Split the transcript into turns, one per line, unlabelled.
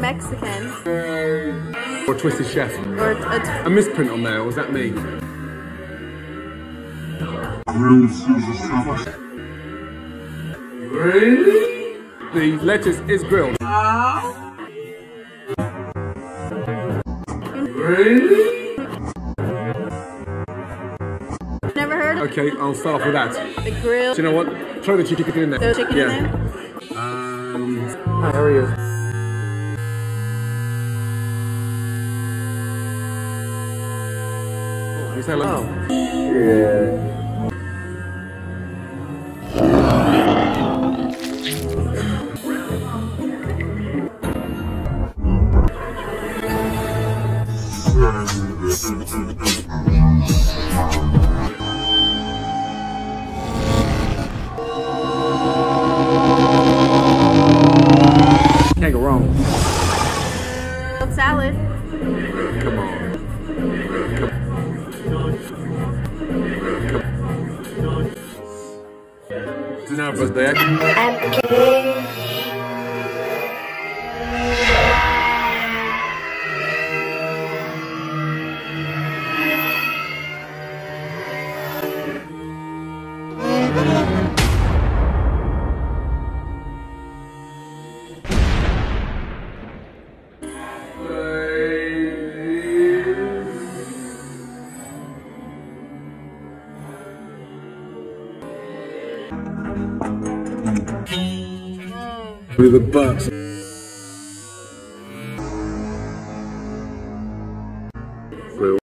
Mexican.
Or Twisted Chef.
Or a
A misprint on there, or was that me? Really? The lettuce is grilled. Really?
never heard of
Okay, I'll start off with that.
the grill.
Do you know what? Throw the chicken in there.
Throw chicken in
yeah.
there.
Um, hi, how are you? You say hello? Can't go wrong.
Salad.
Come on. It's an birthday. With the butt.